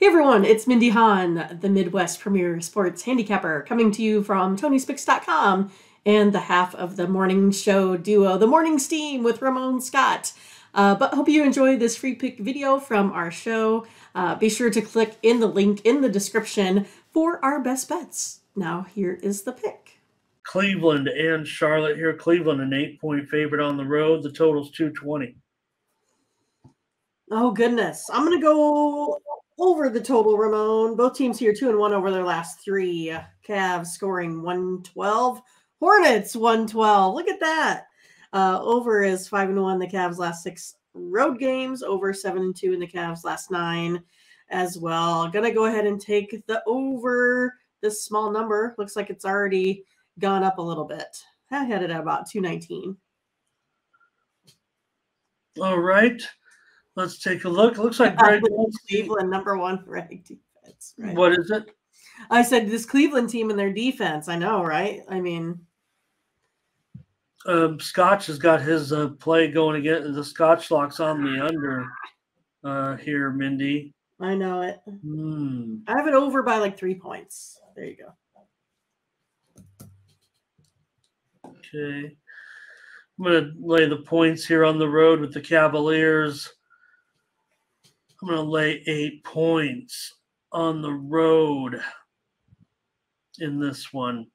Hey everyone, it's Mindy Hahne, the Midwest Premier Sports Handicapper, coming to you from Tony'sPicks.com and the half of the morning show duo, The Morning Steam with Ramon Scott. Uh, but hope you enjoy this free pick video from our show. Uh, be sure to click in the link in the description for our best bets. Now, here is the pick. Cleveland and Charlotte here. Cleveland, an eight point favorite on the road. The total's 220. Oh, goodness. I'm going to go over the total, Ramon. Both teams here, two and one over their last three. Cavs scoring 112. Hornets 112. Look at that. Uh, over is five and one. The Cavs last six road games. Over seven and two in the Cavs last nine as well. Gonna go ahead and take the over this small number. Looks like it's already gone up a little bit. I had it at about 219. All right. Let's take a look. Looks like Greg Cleveland number one ranked defense. Right? What is it? I said this Cleveland team and their defense. I know, right? I mean, um, Scotch has got his uh, play going again. The Scotch locks on the under uh, here, Mindy. I know it. Mm. I have it over by like three points. There you go. Okay. I'm going to lay the points here on the road with the Cavaliers. I'm going to lay eight points on the road in this one.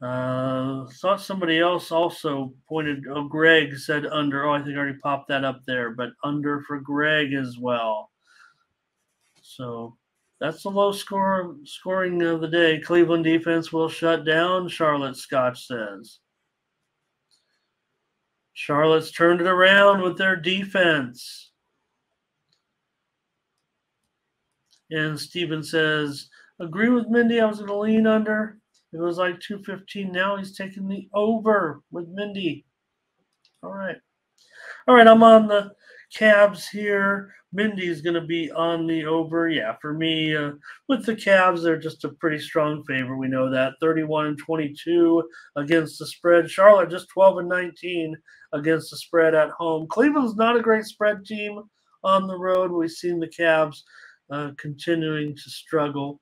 Uh, saw somebody else also pointed. Oh, Greg said under. Oh, I think I already popped that up there, but under for Greg as well. So that's the low score scoring of the day. Cleveland defense will shut down. Charlotte Scotch says. Charlotte's turned it around with their defense. And Steven says, agree with Mindy. I was going to lean under. It was like 215. Now he's taking the over with Mindy. All right. All right, I'm on the Cavs here. Mindy's going to be on the over. Yeah, for me, uh, with the Cavs, they're just a pretty strong favor. We know that 31 and 22 against the spread. Charlotte just 12 and 19 against the spread at home. Cleveland's not a great spread team on the road. We've seen the Cavs uh, continuing to struggle.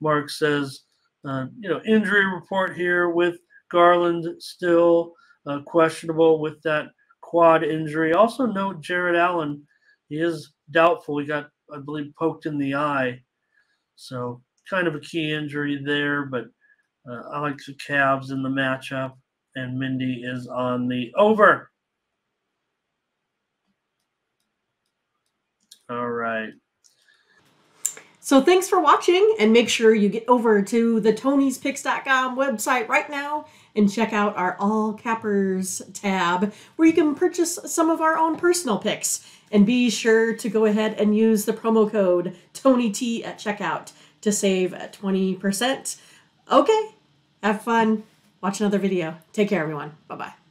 Mark says uh, you know, injury report here with Garland still uh, questionable with that quad injury. Also, note Jarrett Allen. He is doubtful. He got, I believe, poked in the eye. So, kind of a key injury there. But uh, I like the Cavs in the matchup. And Mindy is on the over. All right. So thanks for watching and make sure you get over to the Tony'sPicks.com website right now and check out our All Cappers tab where you can purchase some of our own personal picks. And be sure to go ahead and use the promo code TonyT at checkout to save 20%. Okay, have fun. Watch another video. Take care, everyone. Bye bye.